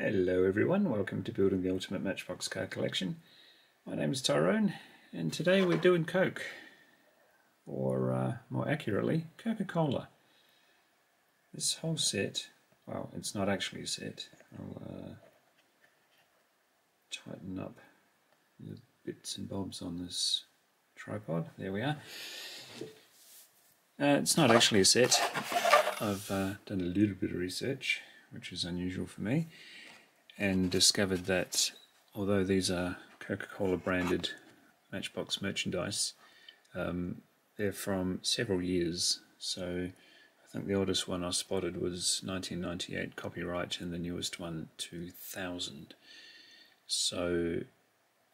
Hello everyone, welcome to Building the Ultimate Matchbox Car Collection. My name is Tyrone and today we're doing Coke, or uh, more accurately, Coca-Cola. This whole set, well it's not actually a set, I'll uh, tighten up the bits and bobs on this tripod, there we are. Uh, it's not actually a set, I've uh, done a little bit of research, which is unusual for me and discovered that although these are Coca-Cola branded Matchbox merchandise, um, they're from several years. So I think the oldest one I spotted was 1998 copyright and the newest one 2000. So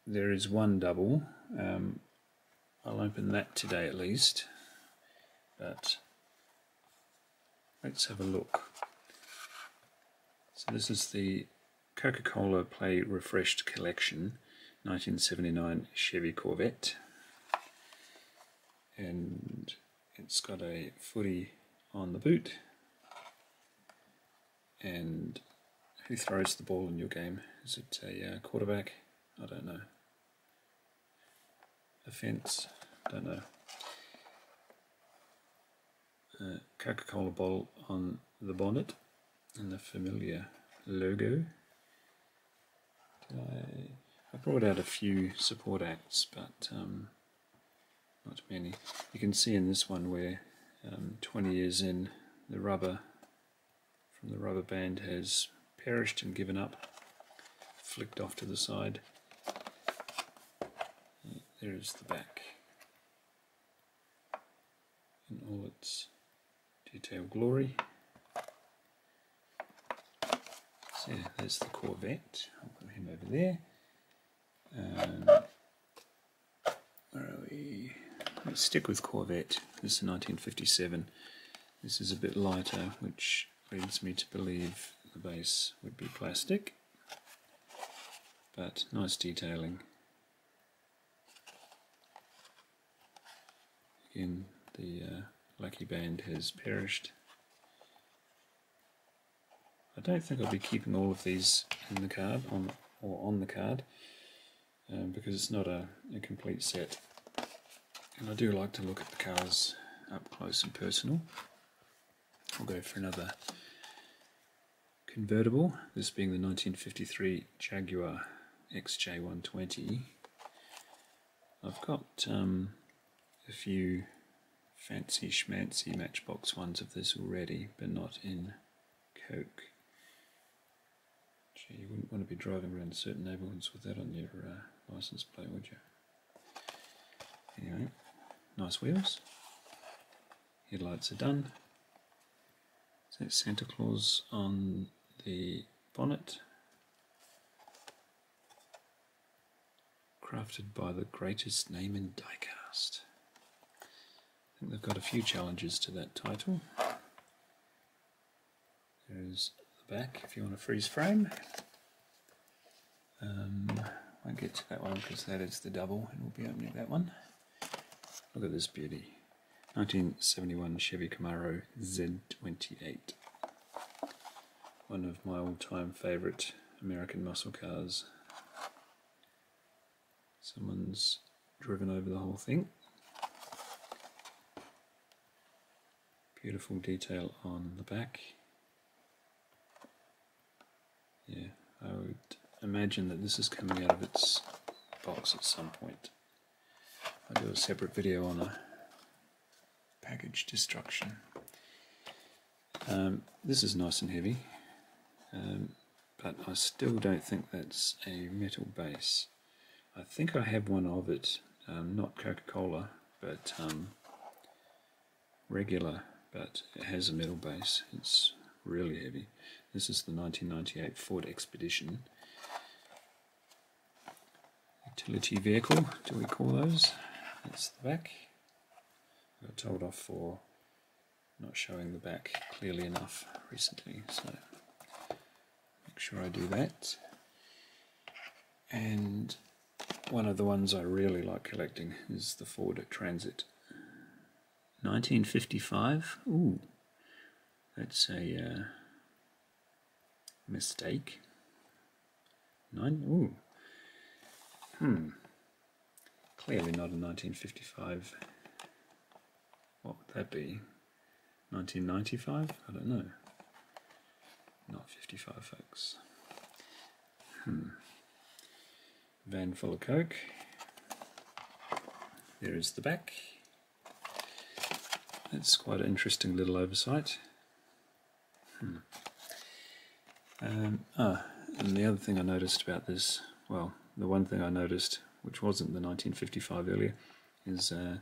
there is one double. Um, I'll open that today at least. But let's have a look. So this is the Coca-Cola Play Refreshed Collection 1979 Chevy Corvette and it's got a footy on the boot and who throws the ball in your game? Is it a uh, quarterback? I don't know. A fence? Don't know. Uh, Coca-Cola bottle on the bonnet and the familiar logo. I, I brought out a few support acts, but um, not many. You can see in this one where um, 20 years in, the rubber from the rubber band has perished and given up, flicked off to the side. There is the back in all its detailed glory. So there's the Corvette. I'll put him over there. Um, where are we? Let's stick with Corvette. This is 1957. This is a bit lighter, which leads me to believe the base would be plastic. But nice detailing. Again, the uh, lucky band has perished. I don't think I'll be keeping all of these in the card on or on the card um, because it's not a, a complete set. And I do like to look at the cars up close and personal. I'll go for another convertible, this being the 1953 Jaguar XK120. I've got um, a few fancy schmancy matchbox ones of this already, but not in Coke. Gee, you wouldn't want to be driving around certain neighbourhoods with that on your uh, license plate, would you? Anyway, nice wheels. Headlights are done. So Santa Claus on the bonnet. Crafted by the greatest name in diecast. I think they've got a few challenges to that title. There's back if you want a freeze frame. Um, won't get to that one because that is the double and we'll be opening that one. Look at this beauty. 1971 Chevy Camaro Z28. One of my all-time favourite American muscle cars. Someone's driven over the whole thing. Beautiful detail on the back. Yeah, I would imagine that this is coming out of its box at some point. I'll do a separate video on a package destruction. Um, this is nice and heavy, um, but I still don't think that's a metal base. I think I have one of it, um, not Coca-Cola, but um, regular, but it has a metal base. It's really heavy. This is the 1998 Ford Expedition. Utility vehicle, do we call those? That's the back. I got told off for not showing the back clearly enough recently, so make sure I do that. And one of the ones I really like collecting is the Ford Transit. 1955, ooh, that's a uh, mistake. Nine? Ooh. Hmm. Clearly not a 1955. What would that be? 1995? I don't know. Not 55, folks. Hmm. Van full of Coke. There is the back. That's quite an interesting little oversight. Hmm. Um, ah, and the other thing I noticed about this, well, the one thing I noticed, which wasn't the 1955 earlier, is uh,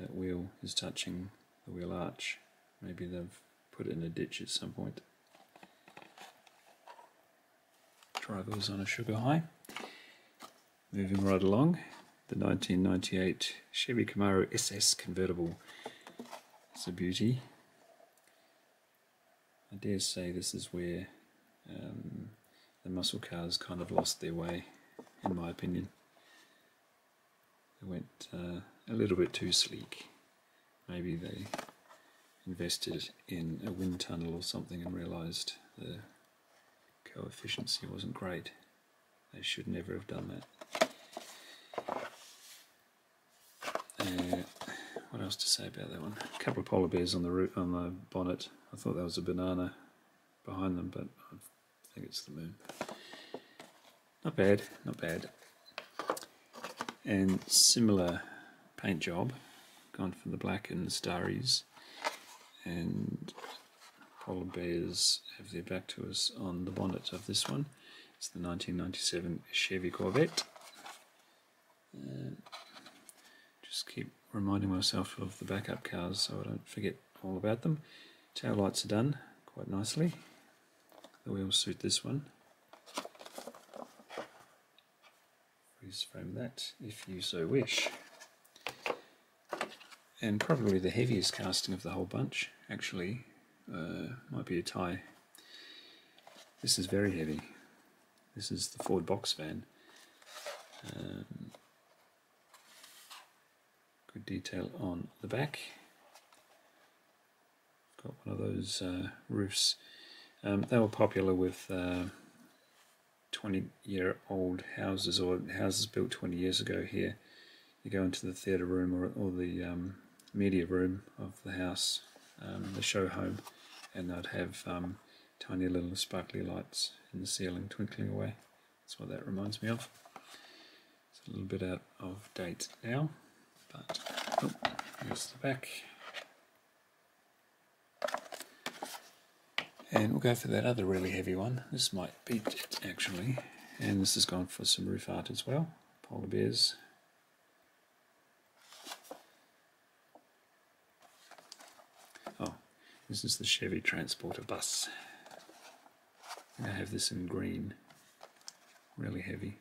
that wheel is touching the wheel arch. Maybe they've put it in a ditch at some point. Driver was on a sugar high. Moving right along, the 1998 Chevy Camaro SS convertible. It's a beauty. I dare say this is where um, the muscle cars kind of lost their way, in my opinion. They went uh, a little bit too sleek. Maybe they invested in a wind tunnel or something and realised the coefficiency wasn't great. They should never have done that. Uh, what else to say about that one? A couple of polar bears on the roof, on the bonnet. I thought that was a banana behind them, but I think it's the moon. Not bad, not bad. And similar paint job, gone for the black and the starries, and polar bears have their back to us on the bonnet of this one. It's the 1997 Chevy Corvette. Uh, just keep reminding myself of the backup cars so I don't forget all about them. Tail lights are done quite nicely. The wheels suit this one. Freeze frame that if you so wish. And probably the heaviest casting of the whole bunch, actually, uh, might be a tie. This is very heavy. This is the Ford box van. Um, good detail on the back. Got one of those uh, roofs. Um, they were popular with uh, 20 year old houses or houses built 20 years ago here. You go into the theatre room or, or the um, media room of the house, um, the show home, and they'd have um, tiny little sparkly lights in the ceiling twinkling away. That's what that reminds me of. It's a little bit out of date now. But oh, here's the back. And we'll go for that other really heavy one. This might beat it actually. And this has gone for some roof art as well. Polar bears. Oh, this is the Chevy Transporter bus. I have this in green. Really heavy.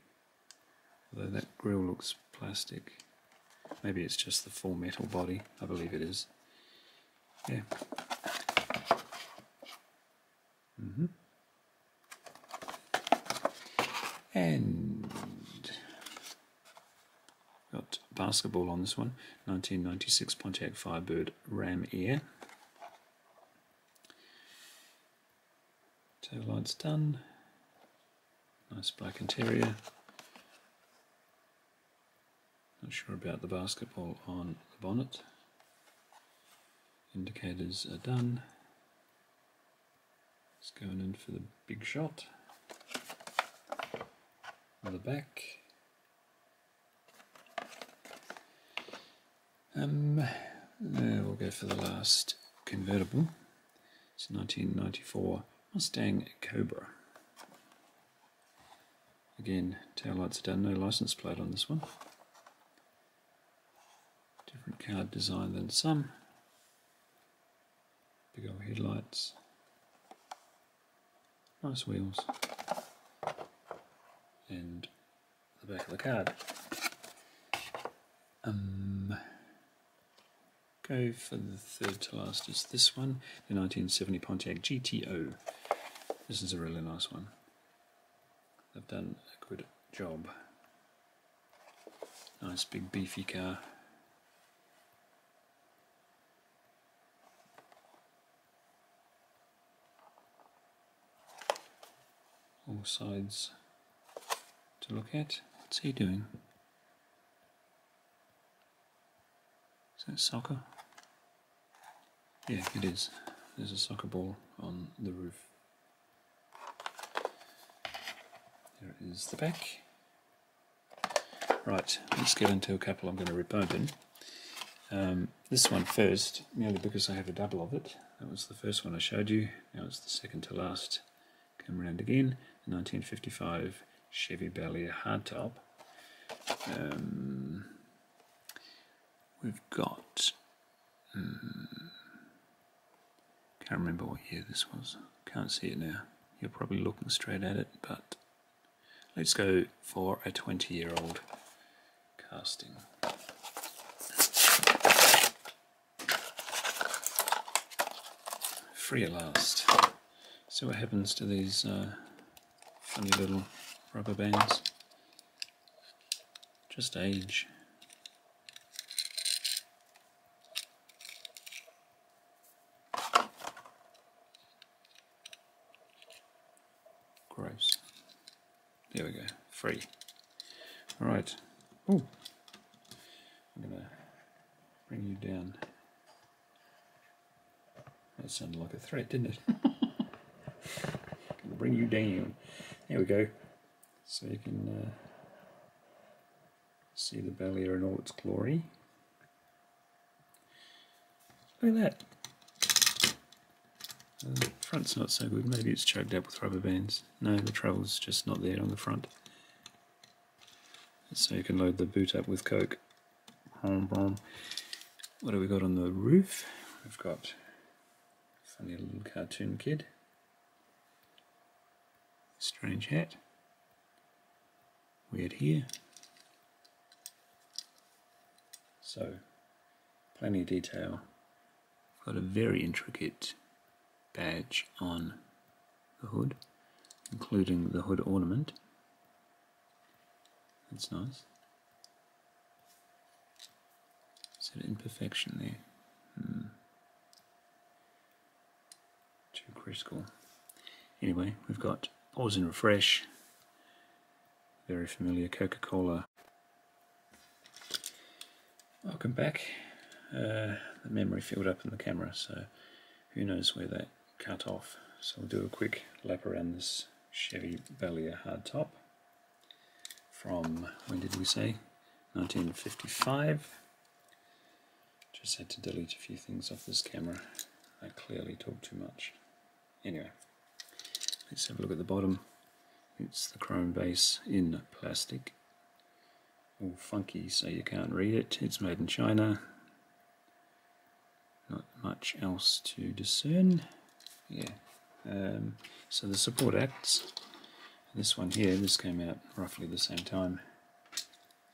Although that grill looks plastic. Maybe it's just the full metal body. I believe it is. Yeah. Mm -hmm. And got basketball on this one. 1996 Pontiac Firebird Ram Air. Tail lights done. Nice black interior. Not sure about the basketball on the bonnet. Indicators are done. It's going in for the big shot. On the back. Um, we'll go for the last convertible. It's a 1994 Mustang Cobra. Again, taillights are done, no license plate on this one different card design than some. Big old headlights. Nice wheels. And the back of the card. Um, go for the third to last is this one, the 1970 Pontiac GTO. This is a really nice one. They've done a good job. Nice big beefy car. Sides to look at. What's he doing? Is that soccer? Yeah, it is. There's a soccer ball on the roof. There is the back. Right, let's get into a couple I'm going to rip open. Um, this one first, merely because I have a double of it. That was the first one I showed you. Now it's the second to last. Come around again. 1955 Chevy Bel Air hardtop. Um, we've got. Um, can't remember what year this was. Can't see it now. You're probably looking straight at it, but let's go for a 20 year old casting. Free at last. See what happens to these uh, funny little rubber bands. Just age. Gross. There we go. Free. Alright. Oh, I'm to bring you down. That sounded like a threat, didn't it? bring you down. There we go. So you can uh, see the Bel Air in all its glory. Look at that. Uh, the front's not so good. Maybe it's choked up with rubber bands. No, the travel's just not there on the front. So you can load the boot up with Coke. What have we got on the roof? We've got a funny little cartoon kid. Strange hat. Weird here. So, plenty of detail. Got a very intricate badge on the hood, including the hood ornament. That's nice. Is that imperfection there? Hmm. Too critical. Anyway, we've got Pause and Refresh. Very familiar Coca-Cola. Welcome back. Uh, the memory filled up in the camera, so who knows where that cut off. So we'll do a quick lap around this Chevy Bel Air hardtop from, when did we say? 1955. Just had to delete a few things off this camera. I clearly talk too much. Anyway, let's have a look at the bottom. It's the chrome base in plastic. All funky so you can't read it. It's made in China. Not much else to discern. Yeah. Um, so the support acts this one here, this came out roughly the same time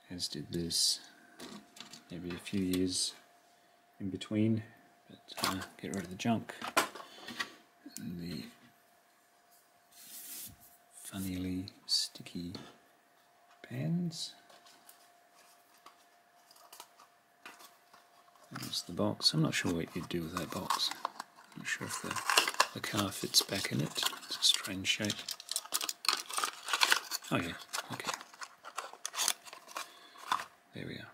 as did this. Maybe a few years in between, but uh, get rid of the junk. And the funnily sticky pens. There's the box. I'm not sure what you'd do with that box. I'm not sure if the, the car fits back in it. It's a strange shape. Oh yeah, okay. There we are.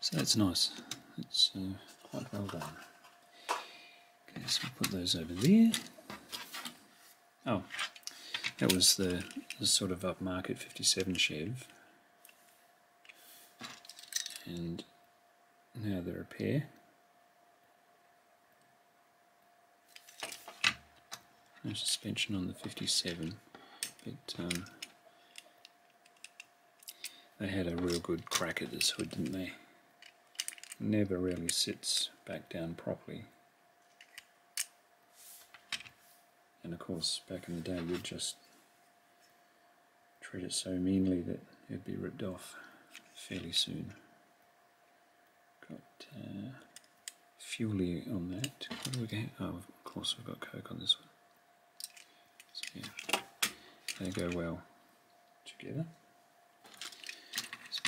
So that's nice. It's uh, quite well done. Okay, so we'll put those over there. Oh, that was the, the sort of upmarket 57 Chev. And now the repair. No suspension on the 57, but um, they had a real good crack at this hood, didn't they? Never really sits back down properly. And of course, back in the day, you'd just treat it so meanly that it'd be ripped off fairly soon. Got uh, on that. What do we get? Oh, of course, we've got Coke on this one. So, yeah, they go well together.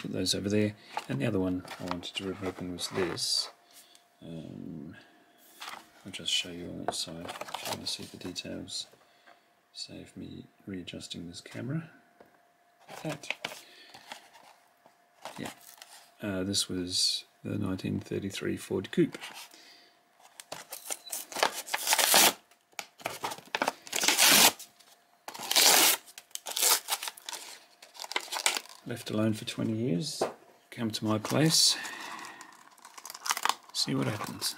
Put those over there. And the other one I wanted to rip open was this. Um, I'll just show you on that side if you want to see the details. Save me readjusting this camera. That. Yeah. Uh, this was the 1933 Ford Coupe. Left alone for 20 years, come to my place, see what happens.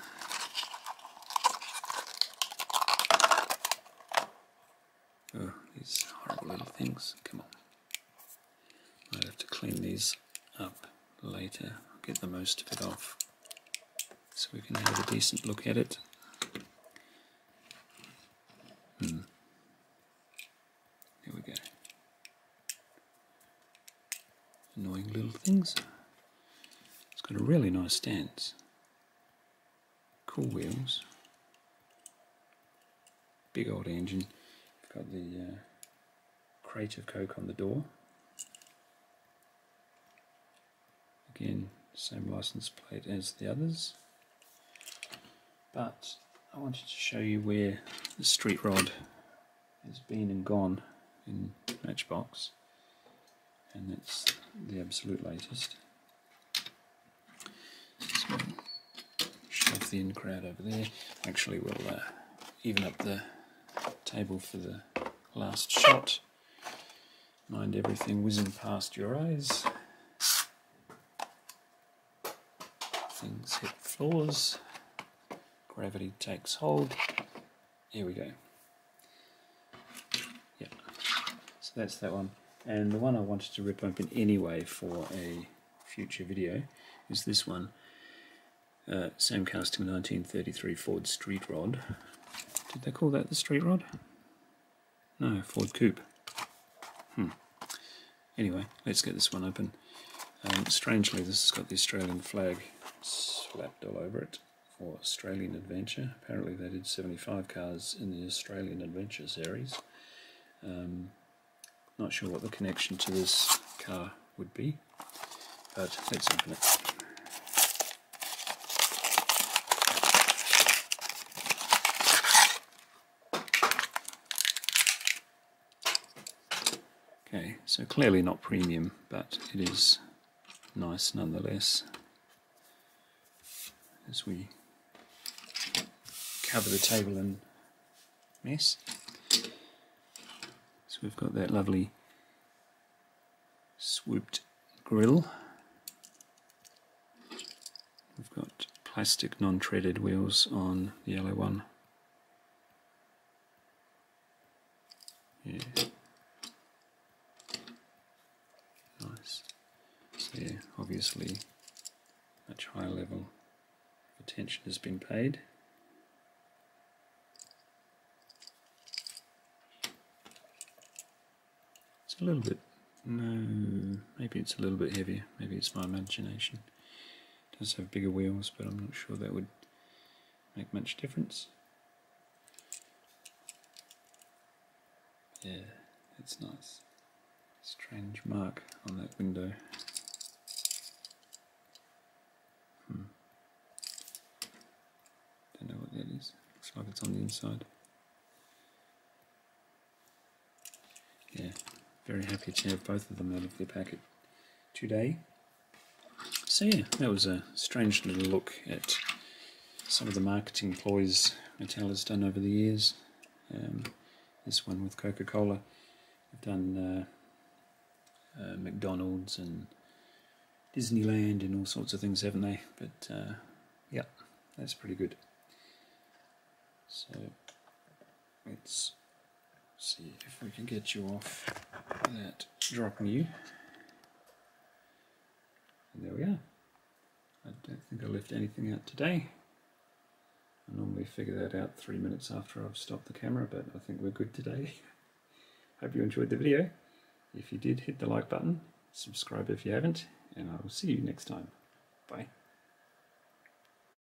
Oh, these horrible little things. Come on. Might have to clean these up later. I'll get the most of it off so we can have a decent look at it. Hmm. Here we go. Annoying little things. It's got a really nice stance. Cool wheels. Big old engine. Got the uh, crate of Coke on the door. Again, same license plate as the others. But I wanted to show you where the street rod has been and gone in Matchbox. And that's the absolute latest. So, shove the in crowd over there. Actually, we'll uh, even up the table for the last shot. Mind everything whizzing past your eyes. Things hit floors. Gravity takes hold. Here we go. Yeah. So that's that one. And the one I wanted to rip open anyway for a future video is this one. Uh, same casting 1933 Ford Street Rod. Did they call that the street rod? No, Ford Coupe. Hmm. Anyway, let's get this one open. Um, strangely, this has got the Australian flag slapped all over it for Australian Adventure. Apparently they did 75 cars in the Australian Adventure series. Um, not sure what the connection to this car would be, but let's open it. Okay, so clearly not premium, but it is nice nonetheless. As we cover the table in mess. We've got that lovely swooped grill. We've got plastic non-treaded wheels on the yellow one. Yeah. Nice. Yeah, obviously much higher level attention has been paid. A little bit, no, maybe it's a little bit heavier, maybe it's my imagination. It does have bigger wheels, but I'm not sure that would make much difference. Yeah, that's nice. Strange mark on that window. Hmm. Don't know what that is. Looks like it's on the inside. Yeah, very happy to have both of them out of their packet today. So yeah, that was a strange little look at some of the marketing ploys Mattel has done over the years. Um, this one with Coca-Cola. I've done uh, uh, McDonald's and Disneyland and all sorts of things, haven't they? But uh, yeah, that's pretty good. So let's see if we can get you off that dropping you. And there we are. I don't think I left anything out today. I normally figure that out three minutes after I've stopped the camera, but I think we're good today. Hope you enjoyed the video. If you did, hit the like button, subscribe if you haven't, and I will see you next time. Bye.